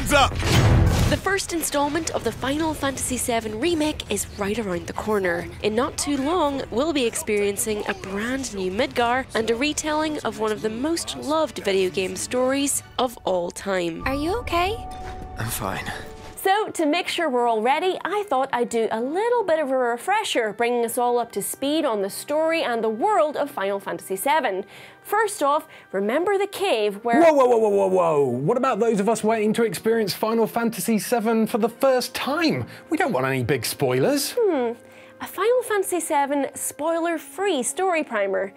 hands up! The first installment of the Final Fantasy VII Remake is right around the corner. In not too long, we'll be experiencing a brand new Midgar and a retelling of one of the most loved video game stories of all time. Are you okay? I'm fine. So, to make sure we're all ready, I thought I'd do a little bit of a refresher, bringing us all up to speed on the story and the world of Final Fantasy VII. First off, remember the cave where. Whoa, whoa, whoa, whoa, whoa, whoa! What about those of us waiting to experience Final Fantasy VII for the first time? We don't want any big spoilers. Hmm, a Final Fantasy VII spoiler free story primer.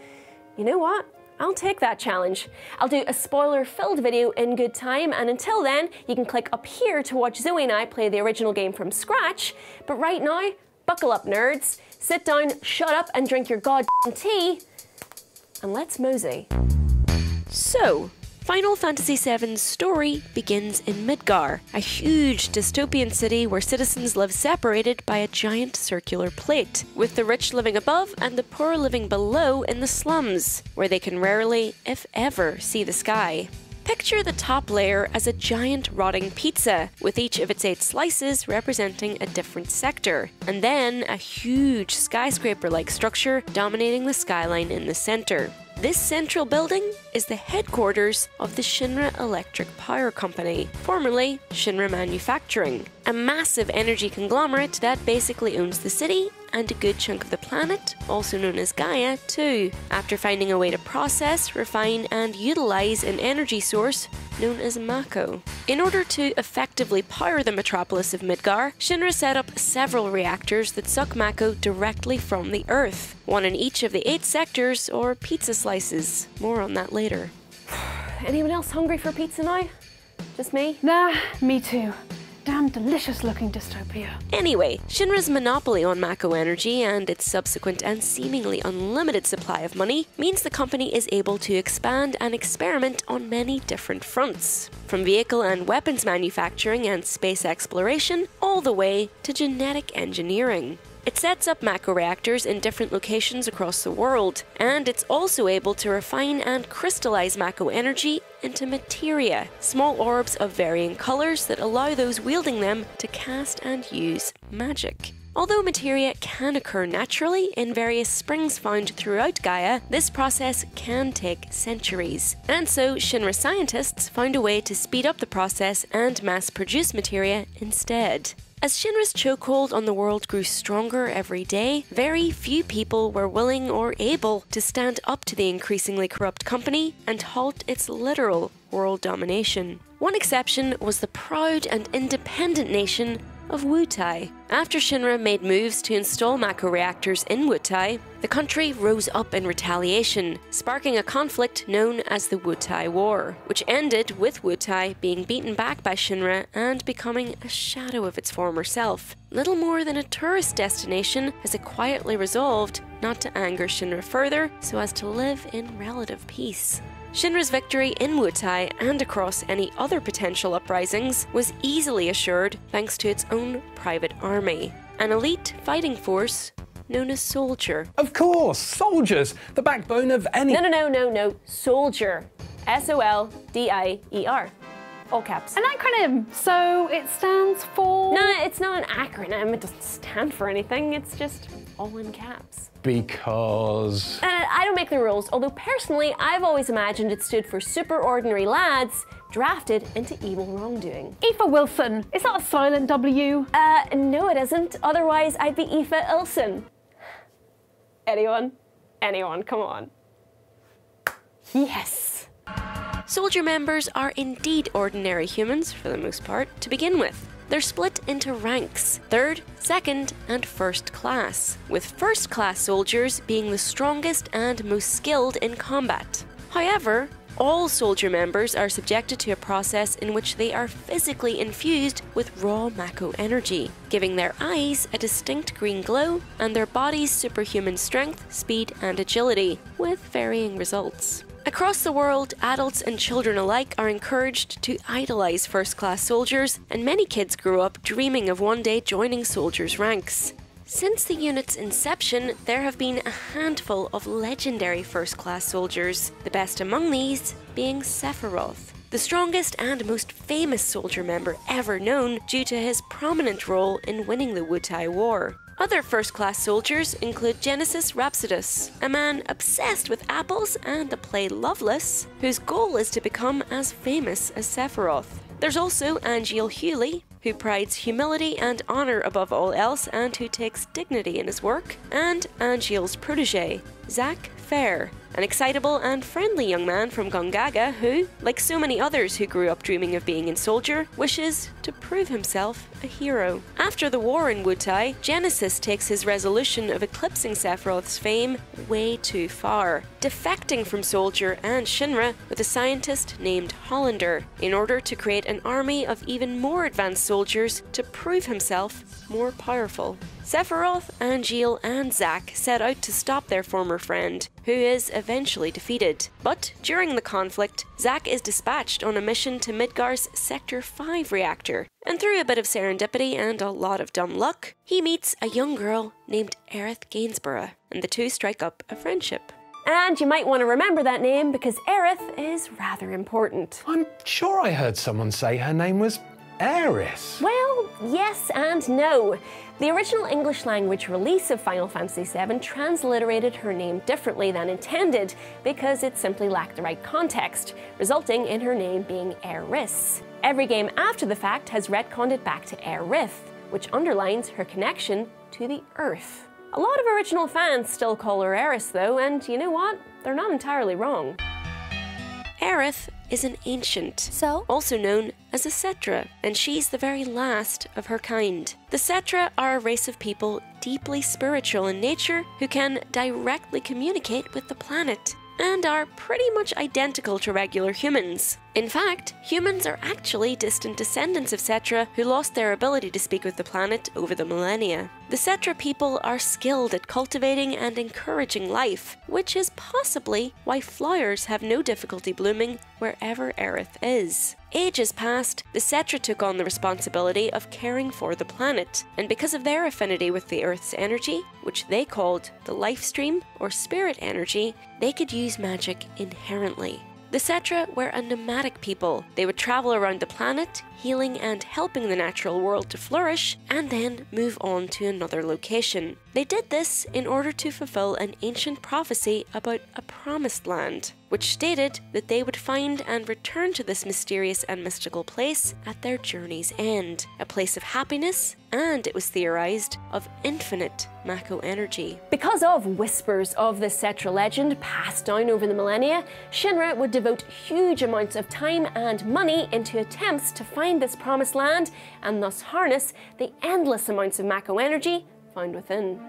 You know what? I'll take that challenge. I'll do a spoiler filled video in good time, and until then, you can click up here to watch Zoe and I play the original game from scratch. But right now, buckle up, nerds. Sit down, shut up, and drink your goddamn tea, and let's mosey. So, Final Fantasy VII's story begins in Midgar, a huge dystopian city where citizens live separated by a giant circular plate, with the rich living above and the poor living below in the slums, where they can rarely, if ever, see the sky. Picture the top layer as a giant rotting pizza, with each of its eight slices representing a different sector, and then a huge skyscraper like structure dominating the skyline in the center. This central building is the headquarters of the Shinra Electric Power Company, formerly Shinra Manufacturing, a massive energy conglomerate that basically owns the city and a good chunk of the planet, also known as Gaia, too, after finding a way to process, refine, and utilize an energy source known as Mako. In order to effectively power the metropolis of Midgar, Shinra set up several reactors that suck Mako directly from the Earth, one in each of the eight sectors or pizza slices. More on that later. Anyone else hungry for pizza now? Just me? Nah, me too damn delicious looking dystopia. Anyway, Shinra's monopoly on Mako energy and its subsequent and seemingly unlimited supply of money means the company is able to expand and experiment on many different fronts. From vehicle and weapons manufacturing and space exploration, all the way to genetic engineering. It sets up Mako reactors in different locations across the world, and it's also able to refine and crystallize Mako energy into materia, small orbs of varying colors that allow those wielding them to cast and use magic. Although materia can occur naturally in various springs found throughout Gaia, this process can take centuries. And so, Shinra scientists found a way to speed up the process and mass produce materia instead. As Shinra's chokehold on the world grew stronger every day, very few people were willing or able to stand up to the increasingly corrupt company and halt its literal world domination. One exception was the proud and independent nation of Wutai. After Shinra made moves to install Mako reactors in Wutai, the country rose up in retaliation, sparking a conflict known as the Wutai War, which ended with Wutai being beaten back by Shinra and becoming a shadow of its former self. Little more than a tourist destination as it quietly resolved not to anger Shinra further so as to live in relative peace. Shinra's victory in Wutai and across any other potential uprisings was easily assured thanks to its own private army, an elite fighting force known as Soldier. Of course, soldiers, the backbone of any. No, no, no, no, no, Soldier. S O L D I E R. All caps. An acronym, so it stands for. No, it's not an acronym. It doesn't stand for anything. It's just all in caps. Because. Uh, I don't make the rules, although personally, I've always imagined it stood for super ordinary lads drafted into evil wrongdoing. Aoife Wilson. Is that a silent W? Uh, no, it isn't. Otherwise, I'd be Aoife Ilson. Anyone? Anyone, come on. Yes. Soldier members are indeed ordinary humans, for the most part, to begin with. They're split into ranks third, second, and first class, with first class soldiers being the strongest and most skilled in combat. However, all soldier members are subjected to a process in which they are physically infused with raw Mako energy, giving their eyes a distinct green glow and their bodies superhuman strength, speed, and agility, with varying results. Across the world, adults and children alike are encouraged to idolize first class soldiers, and many kids grew up dreaming of one day joining soldiers' ranks. Since the unit's inception, there have been a handful of legendary first class soldiers, the best among these being Sephiroth. the strongest and most famous soldier member ever known due to his prominent role in winning the Wutai War. Other first class soldiers include Genesis Rhapsodos, a man obsessed with apples and the play Loveless, whose goal is to become as famous as Sephiroth. There's also Angeal Hewley, who prides humility and honour above all else and who takes dignity in his work, and Angeal's protege, Zack Fair, an excitable and friendly young man from Gongaga who, like so many others who grew up dreaming of being a soldier, wishes to prove himself a hero. After the war in Wutai, Genesis takes his resolution of eclipsing Sephiroth's fame way too far, defecting from Soldier and Shinra with a scientist named Hollander in order to create an army of even more advanced soldiers to prove himself more powerful. Sephiroth, Angeal, and Zack set out to stop their former friend, who is eventually defeated. But during the conflict, Zack is dispatched on a mission to Midgar's Sector 5 reactor, and through a bit of serendipity and a lot of dumb luck, he meets a young girl named Aerith Gainsborough, and the two strike up a friendship. And you might want to remember that name because Aerith is rather important. I'm sure I heard someone say her name was Aeris. Well, yes and no. The original English language release of Final Fantasy VII transliterated her name differently than intended because it simply lacked the right context, resulting in her name being Aeris. Every game after the fact has retconned it back to Aerith, which underlines her connection to the Earth. A lot of original fans still call her Aeris though, and you know what? They're not entirely wrong. Aerith is an ancient, so also known as a Cetra, and she's the very last of her kind. The Cetra are a race of people deeply spiritual in nature who can directly communicate with the planet and are pretty much identical to regular humans. In fact, humans are actually distant descendants of Cetra who lost their ability to speak with the planet over the millennia. The Cetra people are skilled at cultivating and encouraging life, which is possibly why flowers have no difficulty blooming wherever Aerith is. Ages passed, the Cetra took on the responsibility of caring for the planet, and because of their affinity with the Earth's energy, which they called the life stream or spirit energy, they could use magic inherently. The Cetra were a nomadic people. They would travel around the planet, healing and helping the natural world to flourish, and then move on to another location. They did this in order to fulfill an ancient prophecy about a promised land, which stated that they would find and return to this mysterious and mystical place at their journey's end, a place of happiness, and it was theorized, of infinite Mako energy. Because of whispers of the Cetra legend passed down over the millennia, Shinra would devote huge amounts of time and money into attempts to find this promised land and thus harness the endless amounts of Mako energy found within.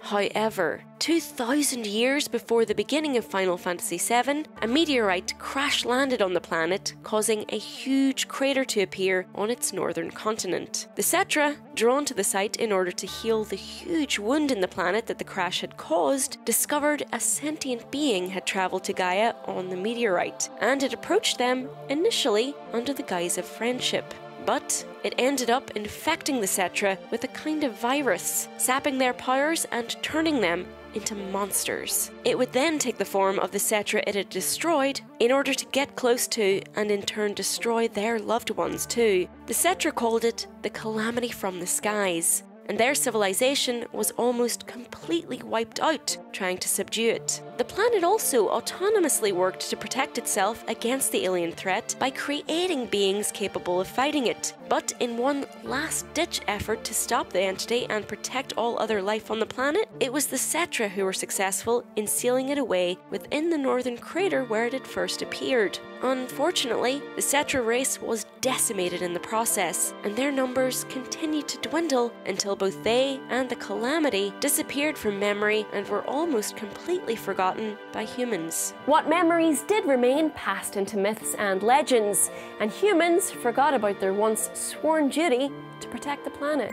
However, 2,000 years before the beginning of Final Fantasy VII, a meteorite crash landed on the planet, causing a huge crater to appear on its northern continent. The Cetra, drawn to the site in order to heal the huge wound in the planet that the crash had caused, discovered a sentient being had travelled to Gaia on the meteorite, and it approached them initially under the guise of friendship but it ended up infecting the Cetra with a kind of virus, sapping their powers and turning them into monsters. It would then take the form of the Cetra it had destroyed in order to get close to and in turn destroy their loved ones too. The Cetra called it the Calamity from the Skies, and their civilization was almost completely wiped out trying to subdue it. The planet also autonomously worked to protect itself against the alien threat by creating beings capable of fighting it. But in one last ditch effort to stop the entity and protect all other life on the planet, it was the Cetra who were successful in sealing it away within the northern crater where it had first appeared. Unfortunately, the Cetra race was decimated in the process, and their numbers continued to dwindle until both they and the Calamity disappeared from memory and were almost completely forgotten by humans. What memories did remain passed into myths and legends, and humans forgot about their once sworn duty to protect the planet.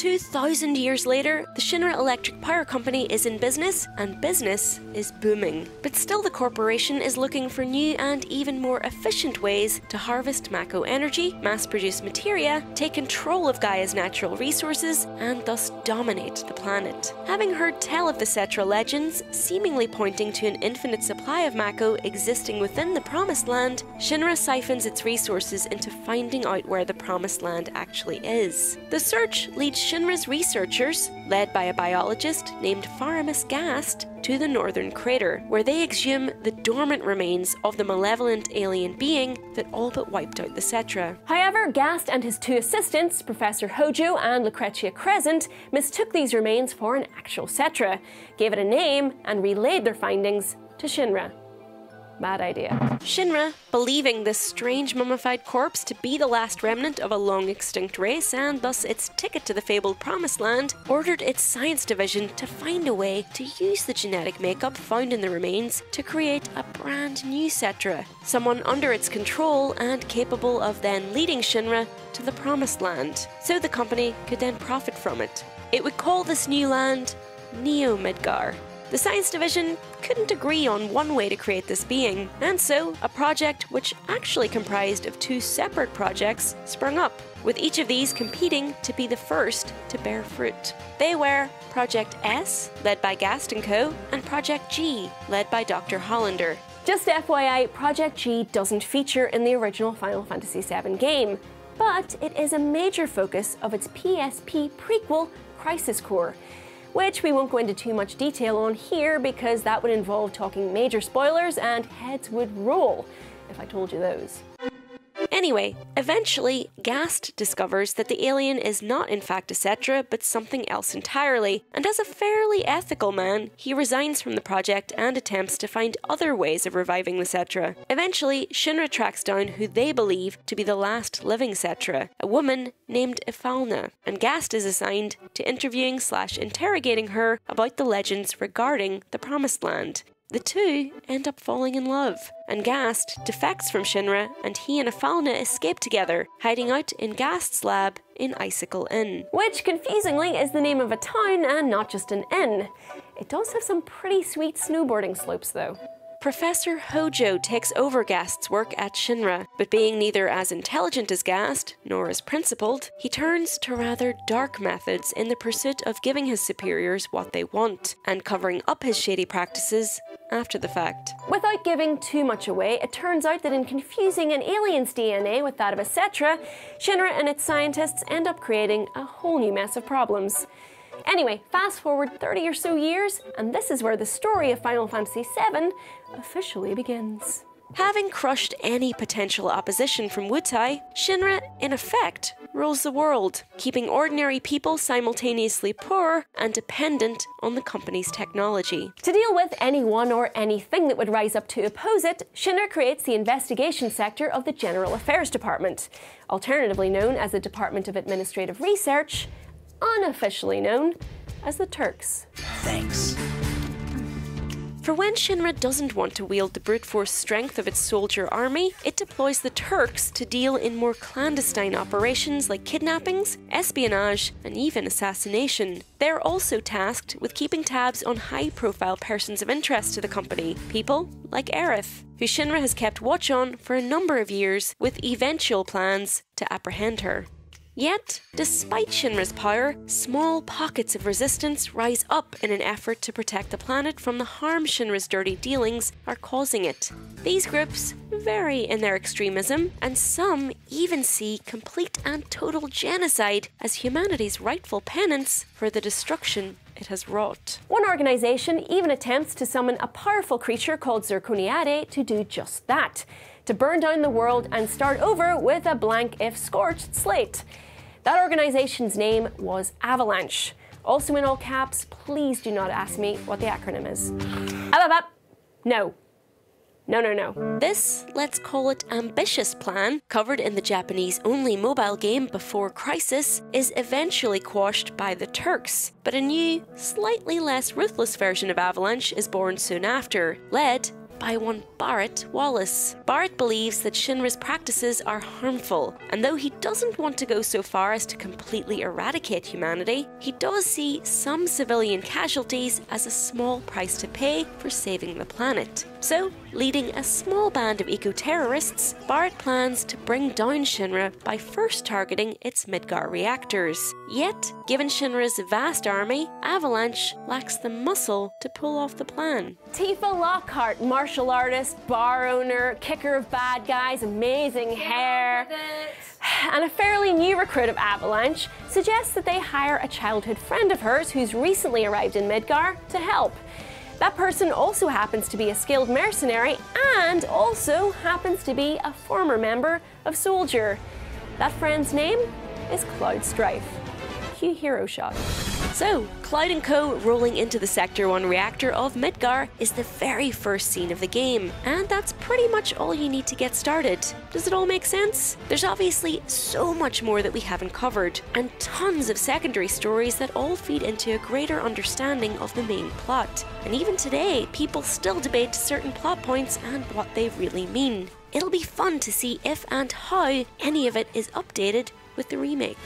2,000 years later, the Shinra Electric Power Company is in business, and business is booming. But still, the corporation is looking for new and even more efficient ways to harvest Mako energy, mass produce materia, take control of Gaia's natural resources, and thus dominate the planet. Having heard tell of the Cetra legends, seemingly pointing to an infinite supply of Mako existing within the Promised Land, Shinra siphons its resources into finding out where the Promised Land actually is. The search leads Shinra's researchers, led by a biologist named Faremis Gast, to the northern crater, where they exhume the dormant remains of the malevolent alien being that all but wiped out the Cetra. However, Gast and his two assistants, Professor Hojo and Lucretia Crescent, mistook these remains for an actual Cetra, gave it a name, and relayed their findings to Shinra. Bad idea. Shinra, believing this strange mummified corpse to be the last remnant of a long extinct race and thus its ticket to the fabled Promised Land, ordered its science division to find a way to use the genetic makeup found in the remains to create a brand new Cetra, someone under its control and capable of then leading Shinra to the Promised Land, so the company could then profit from it. It would call this new land Neo Midgar. The science division couldn't agree on one way to create this being, and so a project which actually comprised of two separate projects sprung up, with each of these competing to be the first to bear fruit. They were Project S, led by Gast & Co., and Project G, led by Dr. Hollander. Just FYI, Project G doesn't feature in the original Final Fantasy VII game, but it is a major focus of its PSP prequel, Crisis Core which we won't go into too much detail on here because that would involve talking major spoilers and heads would roll if I told you those. Anyway, eventually, Gast discovers that the alien is not in fact a Cetra, but something else entirely, and as a fairly ethical man, he resigns from the project and attempts to find other ways of reviving the Cetra. Eventually, Shinra tracks down who they believe to be the last living Cetra, a woman named Ifalna, and Gast is assigned to interviewing slash interrogating her about the legends regarding the Promised Land. The two end up falling in love, and Gast defects from Shinra, and he and Ifalna escape together, hiding out in Gast's lab in Icicle Inn. Which, confusingly, is the name of a town and not just an inn. It does have some pretty sweet snowboarding slopes, though. Professor Hojo takes over Gast's work at Shinra, but being neither as intelligent as Gast nor as principled, he turns to rather dark methods in the pursuit of giving his superiors what they want and covering up his shady practices after the fact. Without giving too much away, it turns out that in confusing an alien's DNA with that of a Cetra, Shinra and its scientists end up creating a whole new mess of problems. Anyway, fast forward 30 or so years, and this is where the story of Final Fantasy VII officially begins. Having crushed any potential opposition from Wutai, Shinra, in effect, rules the world, keeping ordinary people simultaneously poor and dependent on the company's technology. To deal with anyone or anything that would rise up to oppose it, Shinra creates the investigation sector of the General Affairs Department, alternatively known as the Department of Administrative Research, unofficially known as the Turks. Thanks. For when Shinra doesn't want to wield the brute force strength of its soldier army, it deploys the Turks to deal in more clandestine operations like kidnappings, espionage, and even assassination. They're also tasked with keeping tabs on high profile persons of interest to the company, people like Aerith, who Shinra has kept watch on for a number of years with eventual plans to apprehend her. Yet, despite Shinra's power, small pockets of resistance rise up in an effort to protect the planet from the harm Shinra's dirty dealings are causing it. These groups vary in their extremism, and some even see complete and total genocide as humanity's rightful penance for the destruction it has wrought. One organization even attempts to summon a powerful creature called Zirconiade to do just that to burn down the world and start over with a blank if scorched slate. That organization's name was Avalanche. Also in all caps, please do not ask me what the acronym is. Up, No. No, no, no. This, let's call it ambitious plan, covered in the Japanese only mobile game Before Crisis, is eventually quashed by the Turks. But a new, slightly less ruthless version of Avalanche is born soon after, led by one Barret Wallace. Barret believes that Shinra's practices are harmful, and though he doesn't want to go so far as to completely eradicate humanity, he does see some civilian casualties as a small price to pay for saving the planet. So, leading a small band of eco terrorists, Barret plans to bring down Shinra by first targeting its Midgar reactors. Yet, given Shinra's vast army, Avalanche lacks the muscle to pull off the plan. Tifa Lockhart, martial artist, bar owner, kicker of bad guys, amazing hair, and a fairly new recruit of Avalanche, suggests that they hire a childhood friend of hers who's recently arrived in Midgar to help. That person also happens to be a skilled mercenary and also happens to be a former member of Soldier. That friend's name is Cloud Strife. Cue hero shot. So, Clyde Co. rolling into the Sector 1 reactor of Midgar is the very first scene of the game, and that's pretty much all you need to get started. Does it all make sense? There's obviously so much more that we haven't covered, and tons of secondary stories that all feed into a greater understanding of the main plot. And even today, people still debate certain plot points and what they really mean. It'll be fun to see if and how any of it is updated with the remake.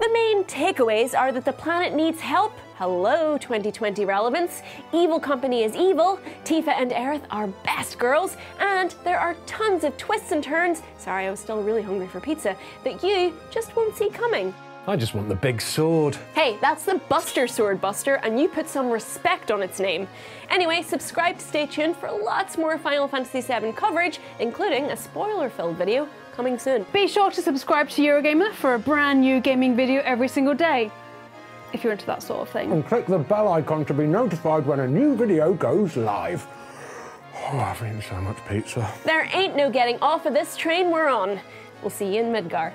The main takeaways are that the planet needs help. Hello, 2020 relevance. Evil Company is evil. Tifa and Aerith are best girls. And there are tons of twists and turns. Sorry, I was still really hungry for pizza. That you just won't see coming. I just want the big sword. Hey, that's the Buster Sword Buster, and you put some respect on its name. Anyway, subscribe to stay tuned for lots more Final Fantasy VII coverage, including a spoiler filled video coming soon. Be sure to subscribe to Eurogamer for a brand new gaming video every single day. If you're into that sort of thing. And click the bell icon to be notified when a new video goes live. Oh, I've eaten so much pizza. There ain't no getting off of this train we're on. We'll see you in Midgar.